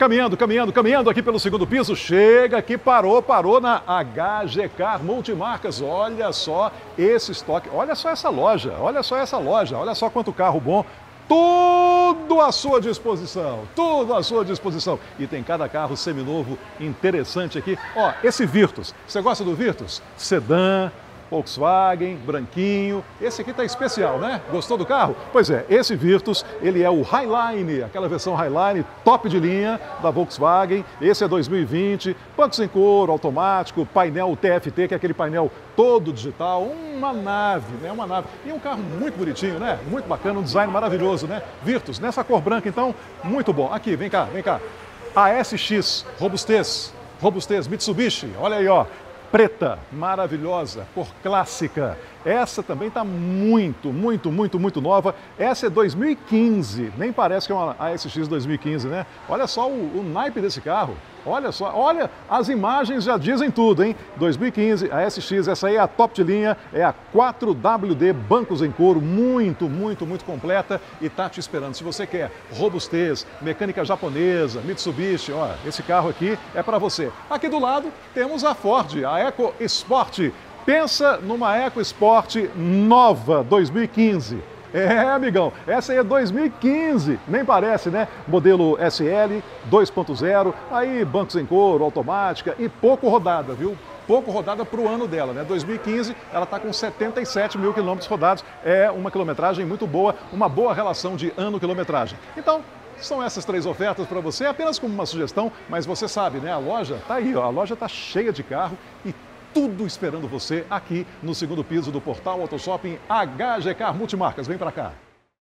Caminhando, caminhando, caminhando aqui pelo segundo piso, chega aqui, parou, parou na HGK Multimarcas. Olha só esse estoque, olha só essa loja, olha só essa loja, olha só quanto carro bom. Tudo à sua disposição, tudo à sua disposição. E tem cada carro seminovo interessante aqui. Ó, esse Virtus, você gosta do Virtus? Sedã, Volkswagen, branquinho. Esse aqui está especial, né? Gostou do carro? Pois é, esse Virtus, ele é o Highline, aquela versão Highline top de linha da Volkswagen. Esse é 2020, bancos em couro, automático, painel TFT, que é aquele painel todo digital, uma nave, né? Uma nave. E um carro muito bonitinho, né? Muito bacana, um design maravilhoso, né? Virtus, nessa cor branca, então, muito bom. Aqui, vem cá, vem cá. ASX, robustez, robustez, Mitsubishi, olha aí, ó preta, maravilhosa, cor clássica. Essa também está muito, muito, muito, muito nova. Essa é 2015, nem parece que é uma ASX 2015, né? Olha só o, o naipe desse carro. Olha só, olha, as imagens já dizem tudo, hein? 2015, a SX, essa aí é a top de linha, é a 4WD bancos em couro, muito, muito, muito completa e tá te esperando. Se você quer robustez, mecânica japonesa, Mitsubishi, ó, esse carro aqui é para você. Aqui do lado temos a Ford, a Eco Sport. Pensa numa Eco Sport nova, 2015. É, amigão, essa aí é 2015, nem parece, né? Modelo SL 2.0, aí bancos em couro, automática e pouco rodada, viu? Pouco rodada para o ano dela, né? 2015, ela está com 77 mil quilômetros rodados, é uma quilometragem muito boa, uma boa relação de ano-quilometragem. Então, são essas três ofertas para você, apenas como uma sugestão, mas você sabe, né? A loja está aí, ó, a loja está cheia de carro e tudo esperando você aqui no segundo piso do portal Autoshopping HGK Multimarcas. Vem para cá.